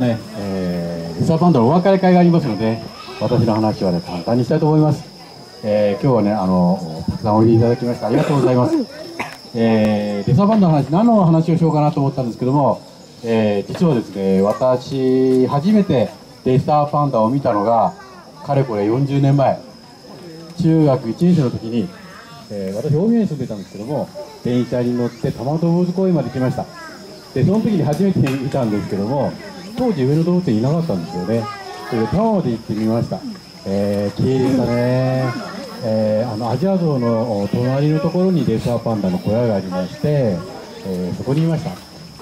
ね、えー、リサーパンダのお別れ会がありますので、私の話はね、簡単にしたいと思います。えー、今日はね、あの、たくさんおいでいただきましてありがとうございます。えー、リサーパンダの話、何の話をしようかなと思ったんですけども、えー、実はですね、私、初めてレッサーパンダを見たのが、かれこれ40年前、中学1年生の時に、えー、私、大宮に住んでたんですけども、電車に乗って多摩動物公園まで来ました。で、その時に初めて見たんですけども、当時上野動物園いなかったんですよね。それでタワーで行ってみました。えー、綺麗でしたねえー、あのアジアゾウの隣のところにレッサーパンダの小屋がありまして、えー、そこにいました。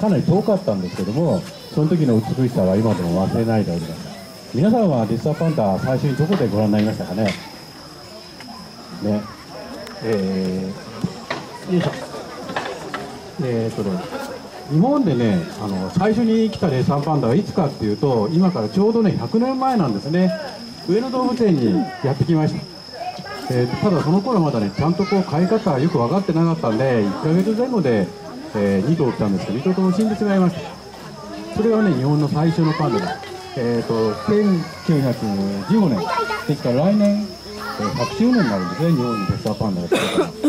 かなり遠かったんですけどもその時の美しさは今でも忘れないでおります。皆さんはレッサーパンダ最初にどこでご覧になりましたかね？ね。えー、よいしょ。えー、っとね。日本でねあの最初に来たレッサーパンダはいつかっていうと今からちょうどね100年前なんですね。上野動物園にやってきました、えー、ただその頃まだねちゃんとこう飼い方よく分かってなかったんで1ヶ月前後で、えー、2頭来たんですけど2頭とも死んでしまいました。それはね日本の最初のパンダですえーと、1915年。ですから来年、えー、100周年になるんですね日本にレッサーパンダが来てから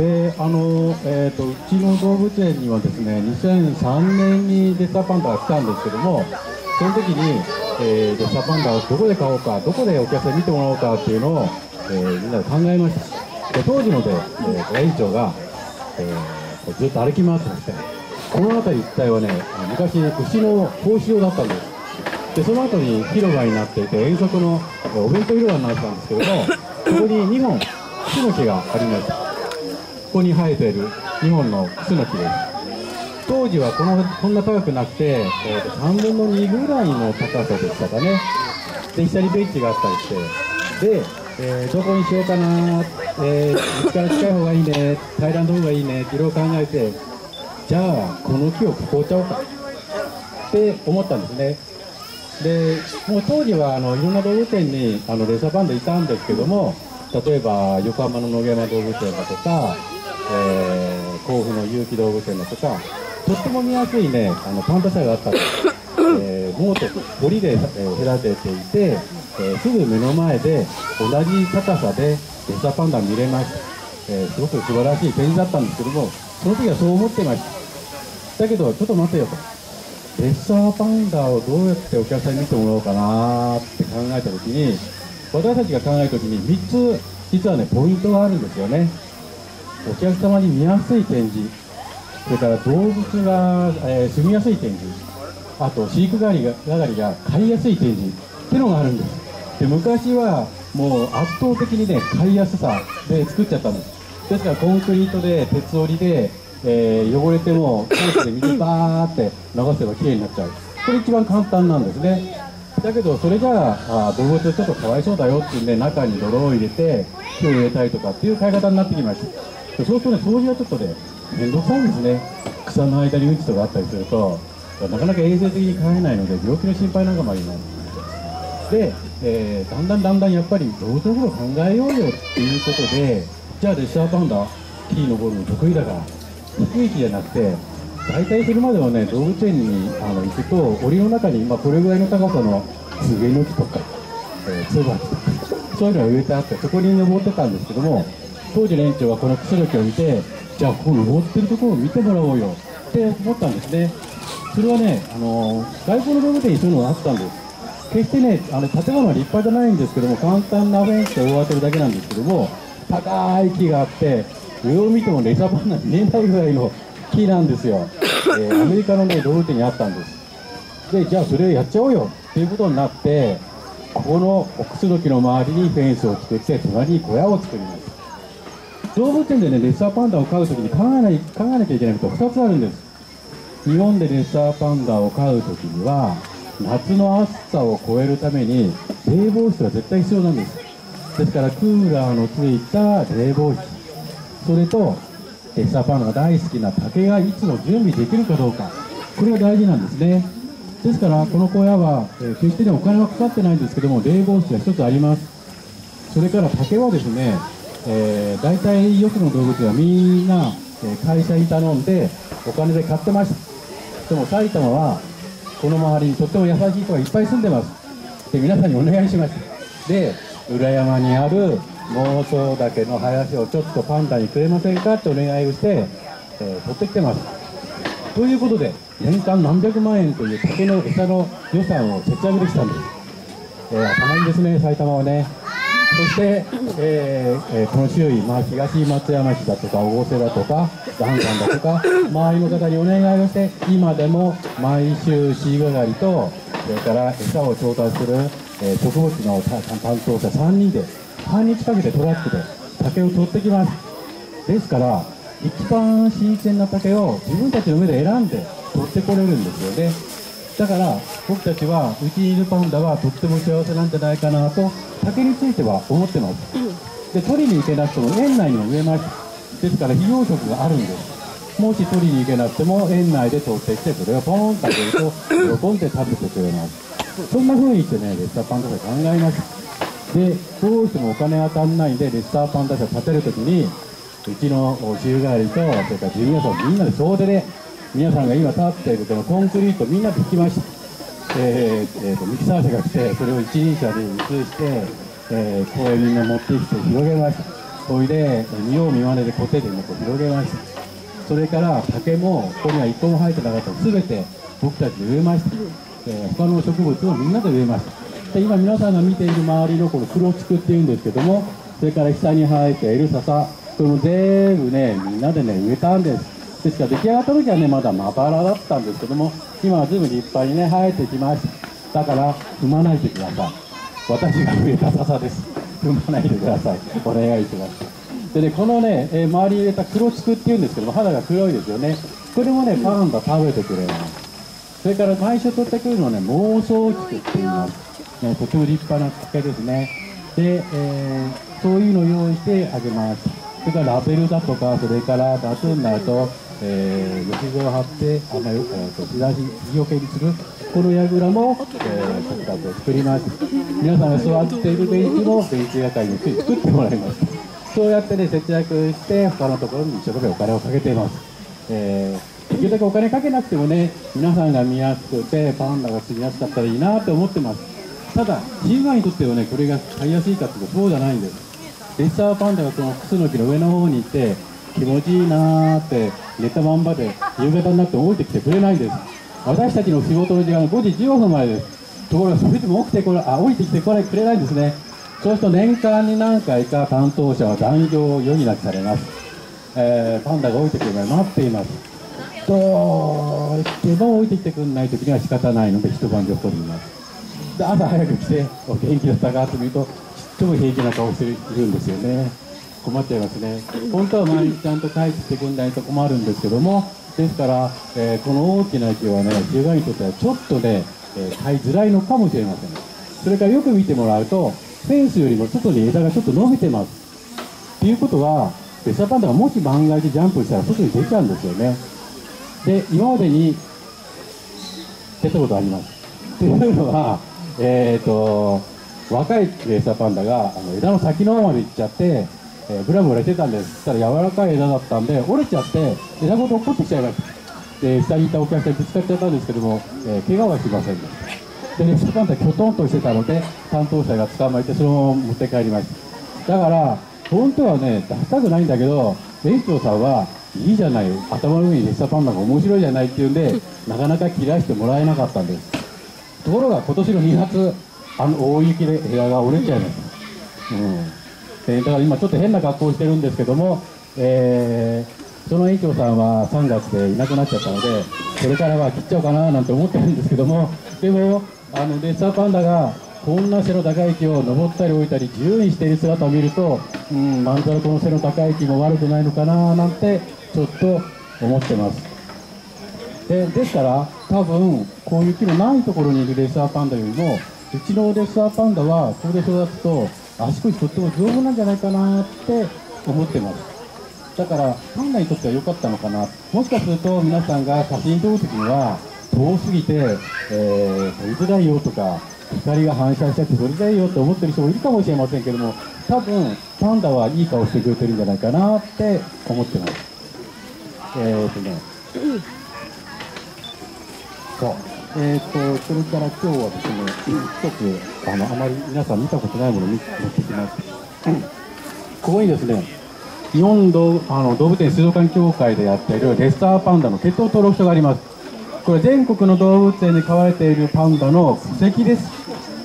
であの、えーと、うちの動物園にはですね2003年にレッサーパンダが来たんですけどもその時に、えー、レッサーパンダをどこで買おうかどこでお客さんに見てもらおうかっていうのを、えー、みんなで考えました。で当時ので、えー、園長が、えー、ずっと歩き回ってましてこの辺り一帯はね昔牛の放飼用だったんです。でその後に広場になっていて遠足のお弁当広場になったんですけどもそこに2本クの木がありました。ここに生えている2本のクスノキです。当時はこのこんな高くなくて、えー、と3分の2ぐらいの高さでしたかね。で下にベンチがあったりして。で、えー、どこにしようかな、えー、道から近い方がいいね平らな方がいいねっていろいろ考えてじゃあこの木を囲っちゃおうか。って思ったんですね。でもう当時はあのいろんな動物園にあのレーサーバンドいたんですけども例えば横浜の野毛山動物園だとかえー、甲府の有機動物園だとかとっても見やすいねあのパンダ舎があったんです、えー、ボート堀で、えー、隔てていて、えー、すぐ目の前で同じ高さでレッサーパンダ見れました、えー、すごく素晴らしい展示だったんですけどもその時はそう思ってました。だけどちょっと待てよと。レッサーパンダをどうやってお客さんに見てもらおうかなって考えた時に私たちが考えた時に3つ実はねポイントがあるんですよねお客様に見やすい展示それから動物が、えー、住みやすい展示あと飼育係が係が飼いやすい展示ってのがあるんです。で昔はもう圧倒的にね飼いやすさで作っちゃったんですですからコンクリートで鉄折りで、えー、汚れてもコースで水バーって流せばきれいになっちゃう。これ一番簡単なんですね。だけどそれじゃあ動物ちょっとかわいそうだよっていうんで中に泥を入れて木を植えたりとかっていう飼い方になってきました。そうするとね掃除がちょっとね面倒くさいんですね。草の間にうんちとかあったりするとなかなか衛生的に飼えないので病気の心配なんかもあります。で、えー、だんだんだんだんやっぱり動物のこと考えようよっていうことでじゃあレッサーパンダ木登るの得意だから低い木じゃなくて大体それまではね動物園にあの行くと檻の中に、まあ、これぐらいの高さのツゲの木とか、えー、ツバキとかそういうのが植えてあってそこに登ってたんですけども当時の園長はこのクスノキを見てじゃあこの登ってるところを見てもらおうよ。って思ったんですね。それはねあの外国の動物園にそういうのがあったんです。決してねあの建物は立派じゃないんですけども簡単なフェンスで覆われてるだけなんですけども高い木があって上を見てもレザーバンナ見えないぐらいの木なんですよ、えー、アメリカのね動物園にあったんです。でじゃあそれをやっちゃおうよ。っていうことになってここのクスノキの周りにフェンスを作って隣に小屋を作ります。動物園でねレッサーパンダを飼うときに考えない考えなきゃいけないこと2つあるんです。日本でレッサーパンダを飼うときには夏の暑さを超えるために冷房室が絶対必要なんです。ですからクーラーのついた冷房室。それとレッサーパンダが大好きな竹がいつも準備できるかどうか。これが大事なんですね。ですからこの小屋は、えー、決してねお金はかかってないんですけども冷房室が1つあります。それから竹はですねえー、大体よくの動物はみんな、え会社に頼んでお金で買ってましたでも埼玉はこの周りにとっても優しい人がいっぱい住んでます。で皆さんにお願いしましたで裏山にある妄想岳の林をちょっとパンダにくれませんか？ってお願いをして、えー、取ってきてます。ということで年間何百万円という竹の餌の予算を節約できたんです、えー、たまにですね埼玉はね。そして、えーえ、この周囲、まあ、東松山市だとか大瀬だとかダンカンだとか周りの方にお願いをして今でも毎週シーガガリとそれから餌を調達する、えー、植物の担当者3人で半日かけてトラックで竹を取ってきます。ですから一番新鮮な竹を自分たちの目で選んで取ってこれるんですよね。だから僕たちはうちにいるパンダはとっても幸せなんじゃないかなと竹については思ってます。で取りに行けなくても園内にも植えますですから費用食があるんです。もし取りに行けなくても園内で取ってきてそれをポーンとあげると喜んで食べてくれます。そんな風にしてねレッサーパンダ社考えます。でどうしてもお金当たんないんでレッサーパンダ社建てるときにうちの週帰りとそれから住民さんみんなで総出で皆さんが今立っているこのコンクリートみんなで引きました。えーえーと、ミキサー車が来てそれを一輪車で移して、えー、公園みんな持ってきて広げました。それで見よう見まねでコテでもこう広げました。それから竹もここには一個も生えてなかった全て僕たちで植えました、えー、他の植物をみんなで植えました。で今皆さんが見ている周りのこの黒竹っていうんですけどもそれから下に生えている笹これも全部ねみんなでね植えたんです。ですから出来上がった時はねまだまばらだったんですけども今は随分立派にね生えてきました。だから踏まないでください。私が植えた笹です。踏まないでください。お願いします。でねこのね、えー、周りに入れた黒竹っていうんですけども肌が黒いですよね。これもねパンダ食べてくれます。それから最初取ってくるのはね妄想菊って言います、ね、とても立派な竹ですね。で、えー、そういうのを用意してあげます。それからラベルだとかそれから夏になるとえー、吉を張ってあの、えーと、日差し日よけにするこの櫓も、えー、僕たちを作ります。皆さんが座っているベンチもベンチ係に作ってもらいます。そうやってね節約して他のところに一生懸命お金をかけています、えー、できるだけお金かけなくてもね皆さんが見やすくてパンダが住みやすかったらいいなと思ってます。ただシーガにとってはねこれが買いやすいかっていうとそうじゃないんです。レッサーパンダがこのクスノキの上の方に行って気持ちいいなーって寝たまんまで夕方になっても降りてきてくれないんです。私たちの仕事の時間は5時15分まです。ところがそれでも起きてこれあ降りてきてこれくれないんですね。そうすると年間に何回か担当者は残業を余儀なくされます、えー、パンダが降りてくるまで待っています。どうしても降りてきてくれない時には仕方ないので一晩で起こります。で朝早く来てお元気だったかと見るとちっとも平気な顔してるんですよね。困っちゃいますね。本当は毎日ちゃんと帰ってくんないと困るんですけどもですから、えー、この大きな木はね自害にとってはちょっとね、えー、飼いづらいのかもしれません。それからよく見てもらうとフェンスよりも外に枝がちょっと伸びてます。っていうことはレッサーパンダがもし万が一ジャンプしたら外に出ちゃうんですよね。で今までに出たことあります。というのはえっ、ー、と若いレッサーパンダがあの枝の先の方まで行っちゃってえー、ブラブラしてたんですそしたら柔らかい枝だったんで折れちゃって枝ごと落っこってきちゃいました。で下にいたお客さんにぶつかっちゃったんですけども、えー、怪我はしませんでしたでねスパンタきょとんとしてたので担当者が捕まえてそのまま持って帰りました。だから本当はね出したくないんだけど園長さんはいいじゃない頭の上にレッサーパンダが面白いじゃないっていうんでなかなか切らしてもらえなかったんです。ところが今年の2月あの大雪で枝が折れちゃいました。うん。えー、だから今ちょっと変な格好をしてるんですけども、えー、その園長さんは3月でいなくなっちゃったのでこれからは切っちゃおうかななんて思ってるんですけどもでもあのレッサーパンダがこんな背の高い木を登ったり降りたり自由にしている姿を見るとうんまんざらこの背の高い木も悪くないのかななんてちょっと思ってます。でですから多分こういう木のないところにいるレッサーパンダよりもうちのレッサーパンダはここで育つと足腰とっても丈夫なんじゃないかなって思ってます。だからパンダにとっては良かったのかな。もしかすると皆さんが写真撮るときには遠すぎて、えー、撮りづらいよとか光が反射しちゃって撮りづらいよって思ってる人もいるかもしれませんけども多分パンダはいい顔してくれてるんじゃないかなって思ってます。えー、っとね。そ うえー、とそれから今日はですね、一つあのあまり皆さん見たことないものを持ってきます。ここにですね、日本動あの動物園水族館協会でやっているレッサーパンダの血統登録書があります。これ全国の動物園で飼われているパンダの戸籍です。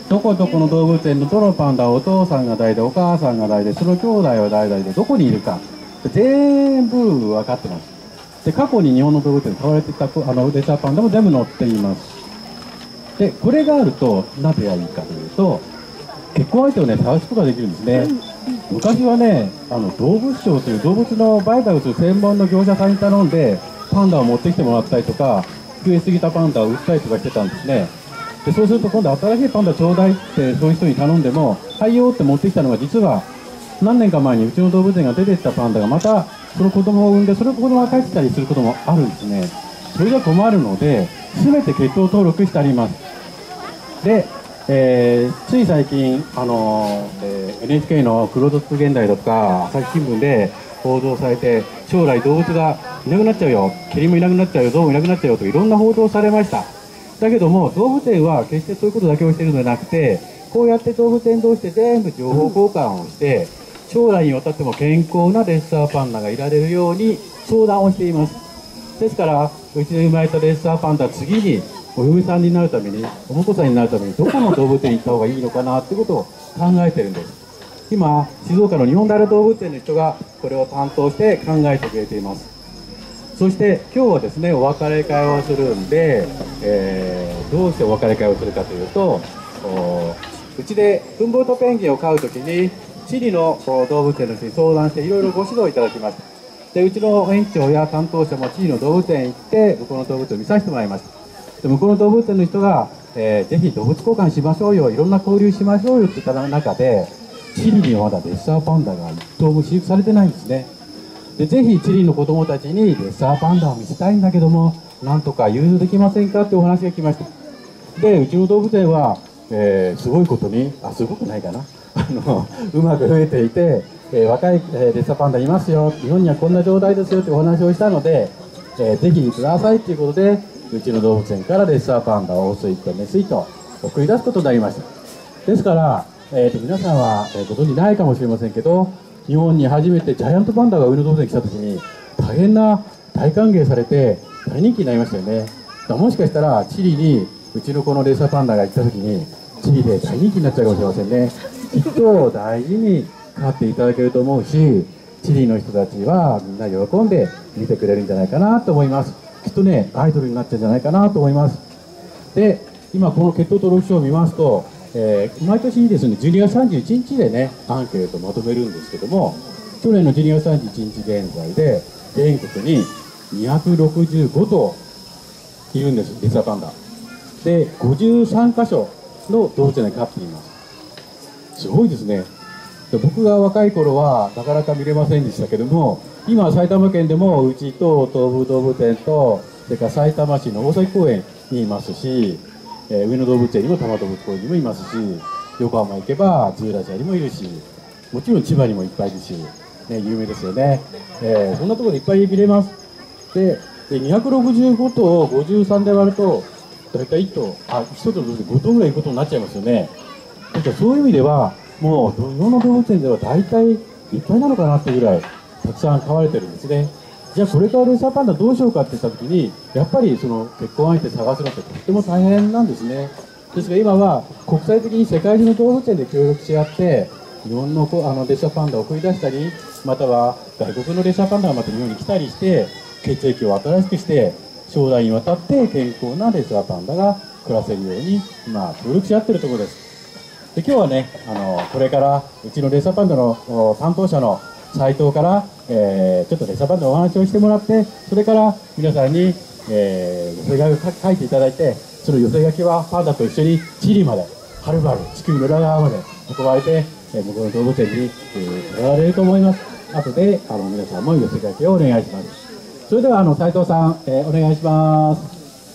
どこどこの動物園のどのパンダはお父さんが代でお母さんが代でその兄弟は代々でどこにいるか全部分かってます。で過去に日本の動物園で飼われていたあのレッサーパンダも全部載っています。でこれがあるとなぜがいいかというと結婚相手をね探すことができるんですね。昔はねあの動物商という動物の売買をする専門の業者さんに頼んでパンダを持ってきてもらったりとか増えすぎたパンダを売ったりとかしてたんですね。でそうすると今度新しいパンダちょうだいってそういう人に頼んでもはいよって持ってきたのが実は何年か前にうちの動物園が出てったパンダがまたその子供を産んでその子供が帰ってきたりすることもあるんですね。それじゃ困るので全て血統登録してありますで、えー、つい最近、あのえー、NHK の黒ドット現代とか朝日新聞で報道されて将来動物がいなくなっちゃうよ蹴りもいなくなっちゃうよ象もいなくなっちゃうよといろんな報道されました。だけども動物園は決してそういうことだけをしているのではなくてこうやって動物園同士で全部情報交換をして将来にわたっても健康なレッサーパンダがいられるように相談をしています。ですからうちで生まれたレッサーパンダ次にお嫁さんになるためにお婿さんになるためにどこの動物園に行った方がいいのかなってことを考えてるんです。今静岡の日本平動物園の人がこれを担当して考えてくれています。そして今日はですねお別れ会をするんで、えー、どうしてお別れ会をするかというとうちでフンボルトペンギンを飼う時にチリの動物園の人に相談していろいろご指導いただきましたでうちの園長や担当者もチリの動物園行って向こうの動物を見させてもらいましたで向こうの動物園の人が、えー、ぜひ動物交換しましょうよいろんな交流しましょうよって言った中でチリにはまだレッサーパンダが一頭も飼育されてないんですね。でぜひチリの子供たちにレッサーパンダを見せたいんだけどもなんとか融通できませんかってお話が来ました。でうちの動物園は、えー、すごいことにあすごくないかな。あのうまく増えていて、えー、若い、え、レッサーパンダいますよ。日本にはこんな状態ですよってお話をしたので、えー、ぜひくださいっていうことでうちの動物園からレッサーパンダオスイとメスイと送り出すことになりました。ですから、えーと、皆さんは、えー、ご存じないかもしれませんけど日本に初めてジャイアントパンダが上野動物園に来た時に大変な大歓迎されて大人気になりましたよね。もしかしたらチリにうちのこのレッサーパンダが行った時にチリで大人気になっちゃうかもしれませんね。きっと大事に飼っていただけると思うしチリの人たちはみんな喜んで見てくれるんじゃないかなと思います。きっとねアイドルになっちゃうんじゃないかなと思います。で今この血統登録書を見ますと、えー、毎年ですね。12月31日でねアンケートをまとめるんですけども去年の12月31日現在で全国に265頭いるんですレッサーパンダ。で53箇所の動物園で飼っています。すごいですね。僕が若い頃はなかなか見れませんでしたけども今埼玉県でもうちと東武動物園とそれから埼玉市の大崎公園にいますし、えー、上野動物園にも多摩動物公園にもいますし横浜行けばズーラジアにもいるしもちろん千葉にもいっぱいいるし、ね、有名ですよね、えー、そんなところでいっぱい見れます。でで265頭を53で割ると大体1頭あ1頭と5頭ぐらいいくことになっちゃいますよね。だかそういう意味ではもう日本の動物園では大体いっぱいなのかなっていうぐらいたくさん飼われてるんですね。じゃあこれからレッサーパンダどうしようかって言った時にやっぱりその結婚相手探すのってとっても大変なんですね。ですが今は国際的に世界中の動物園で協力し合って日本のあのレッサーパンダを送り出したりまたは外国のレッサーパンダがまた日本に来たりして血液を新しくして将来にわたって健康なレッサーパンダが暮らせるように今協力し合ってるところです。で今日はねあのこれからうちのレッサーパンダの担当者の斉藤から、えー、ちょっとレッサーパンダのお話をしてもらってそれから皆さんに、えー、寄せ書きを書いていただいてその寄せ書きはパンダと一緒にチリまではるばる地球の裏側まで運ばれて、えー、向こうの動物園に、えー、られると思います。後であの皆さんも寄せ書きをお願いします。それではあの斉藤さん、えー、お願いします。